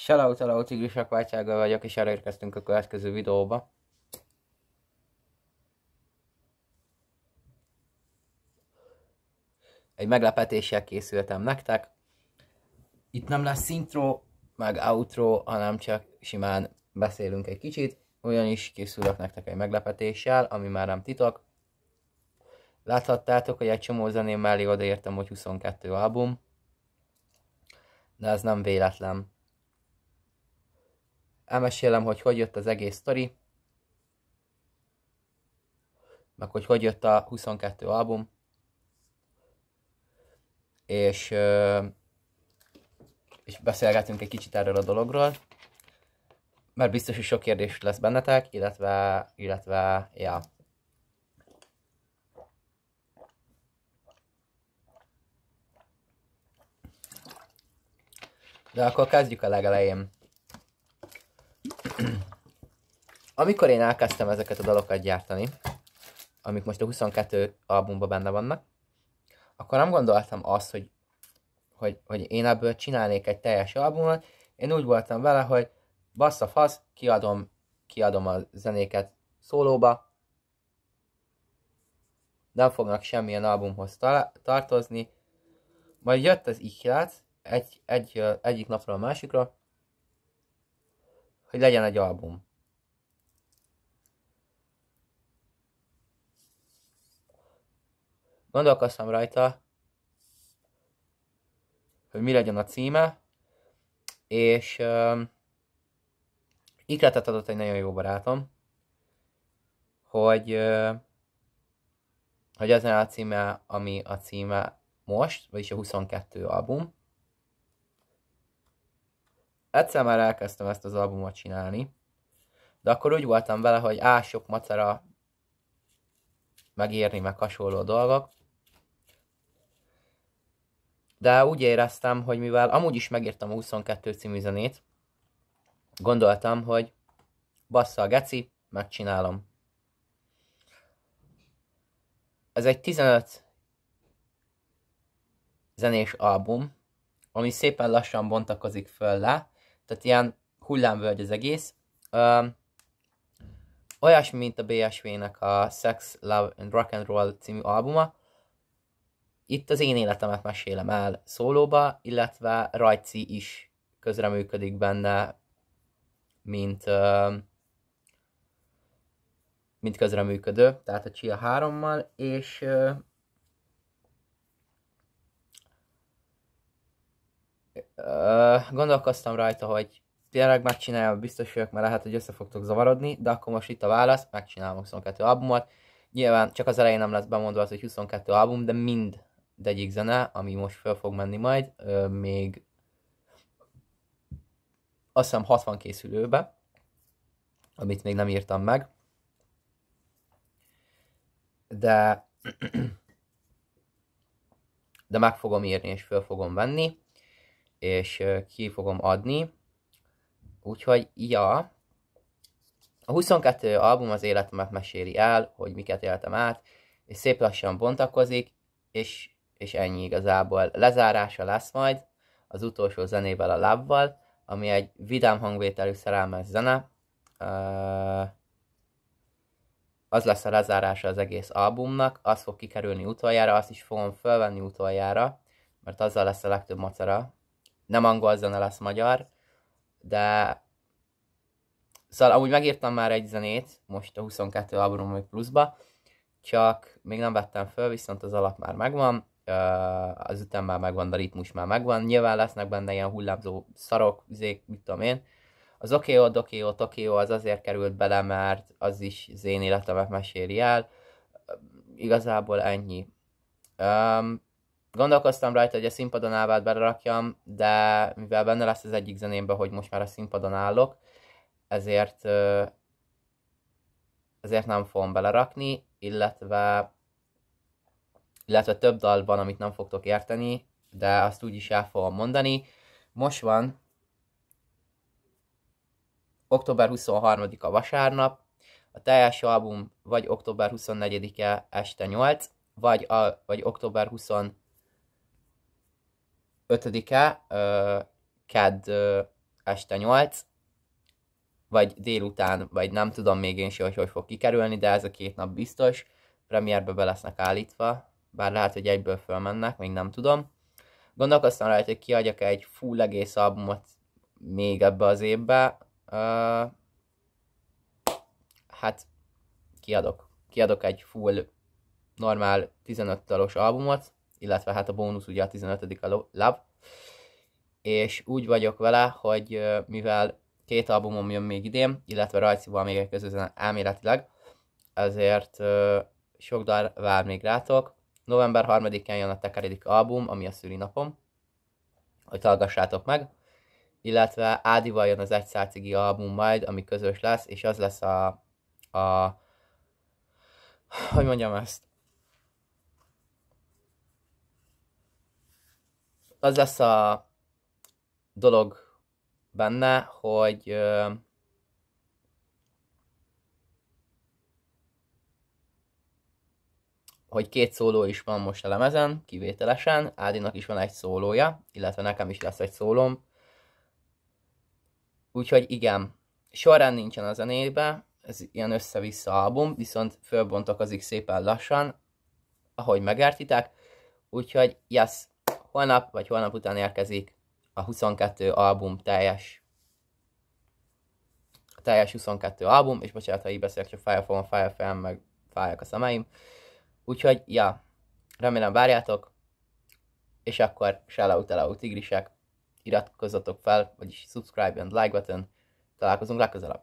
Shoutout, hello, Tigrisak Vágysággal vagyok, és elérkeztünk a következő videóba. Egy meglepetéssel készültem nektek. Itt nem lesz intro, meg outro, hanem csak simán beszélünk egy kicsit. Olyan is készülök nektek egy meglepetéssel, ami már nem titok. Láthattátok, hogy egy csomó zeném mellé odaértem, hogy 22 album. De ez nem véletlen elmesélem, hogy hogy jött az egész sztori, meg hogy hogy jött a 22 album, és, és beszélgetünk egy kicsit erről a dologról, mert biztos, hogy sok kérdés lesz bennetek, illetve, illetve, ja. De akkor kezdjük a legelején. Amikor én elkezdtem ezeket a dalokat gyártani, amik most a 22 albumban benne vannak, akkor nem gondoltam azt, hogy, hogy, hogy én ebből csinálnék egy teljes albumot. Én úgy voltam vele, hogy bassza fasz, kiadom, kiadom a zenéket szólóba, nem fognak semmilyen albumhoz tartozni. Majd jött az ihlet, egy, egy, egyik napról a másikra, hogy legyen egy album. Gondolkoztam rajta, hogy mi legyen a címe, és uh, ikletet adott egy nagyon jó barátom, hogy, uh, hogy ez a címe, ami a címe most, vagyis a 22 album. Egyszer már elkezdtem ezt az albumot csinálni, de akkor úgy voltam vele, hogy á, sok macera megírni, meg hasonló dolgok, de úgy éreztem, hogy mivel amúgy is megírtam a 22 című zenét, gondoltam, hogy bassza a geci, megcsinálom. Ez egy 15 zenés album, ami szépen lassan bontakozik föl le, tehát ilyen hullámvölgy az egész. Um, olyasmi, mint a BSV-nek a Sex, Love and Rock and Roll című albuma, itt az én életemet mesélem el szólóba, illetve Rajci is közreműködik benne, mint, mint közreműködő, tehát a Chia 3-mal, és gondolkoztam rajta, hogy tényleg megcsinálom, biztos vagyok, mert lehet, hogy össze fogtok zavarodni, de akkor most itt a válasz, megcsinálom 22 albumot. Nyilván csak az elején nem lesz bemondva az, hogy 22 album, de mind de egyik zene, ami most fel fog menni majd, még azt hiszem 60 készülőbe, amit még nem írtam meg. De de meg fogom írni, és föl fogom venni, és ki fogom adni. Úgyhogy, ja, a 22 album az életemet meséli el, hogy miket éltem át, és szép lassan bontakozik, és és ennyi igazából. Lezárása lesz majd az utolsó zenével a lábbal, ami egy vidám hangvételű szerelmes zene. Az lesz a lezárása az egész albumnak, az fog kikerülni utoljára, azt is fogom felvenni utoljára, mert azzal lesz a legtöbb macera. Nem angol zene lesz magyar, de Szóval amúgy megírtam már egy zenét, most a 22 albumom pluszba, csak még nem vettem föl, viszont az alap már megvan, az ütem már megvan, a ritmus már megvan, nyilván lesznek benne ilyen hullámzó szarok, zék, mit tudom én. Az Okeo, Dokeo, Tokyo az azért került bele, mert az is az én életemet meséli el. Igazából ennyi. Um, Gondolkoztam rajta, hogy a színpadon állvát belerakjam, de mivel benne lesz az egyik zenémben, hogy most már a színpadon állok, ezért, ezért nem fogom belerakni, illetve, illetve több dalban, amit nem fogtok érteni, de azt úgy is el fogom mondani. Most van október 23-a vasárnap, a teljes album vagy október 24-e este 8, vagy, a, vagy október 20 5-e, KED este 8, vagy délután, vagy nem tudom még én sem, hogy hogy fog kikerülni, de ez a két nap biztos. Premierbe be lesznek állítva, bár lehet, hogy egyből fölmennek, még nem tudom. Gondolkoztam rajta, hogy kiadjak egy full egész albumot még ebbe az évbe. Uh, hát kiadok. Kiadok egy full normál 15 talos albumot, illetve hát a bónusz ugye a 15. a Love. És úgy vagyok vele, hogy mivel két albumom jön még idén, illetve rajcival még egy közösen elméletileg, ezért sok dal vár még rátok. November 3-án jön a Tekeredik album, ami a szülinapom, hogy hallgassátok meg. Illetve Ádival jön az egy album majd, ami közös lesz, és az lesz a, a hogy mondjam ezt, az lesz a dolog benne, hogy hogy két szóló is van most a lemezen, kivételesen, Ádinak is van egy szólója, illetve nekem is lesz egy szólóm. Úgyhogy igen, során nincsen a zenébe, ez ilyen össze-vissza album, viszont fölbontakozik szépen lassan, ahogy megértitek. Úgyhogy yes, holnap vagy holnap után érkezik a 22 album teljes a teljes 22 album, és bocsánat, ha így beszélek, csak fáj a fogom, fáj a fejem, meg fájak a szemeim. Úgyhogy, ja, remélem várjátok, és akkor shoutout out tigrisek, iratkozzatok fel, vagyis subscribe and like button, találkozunk legközelebb.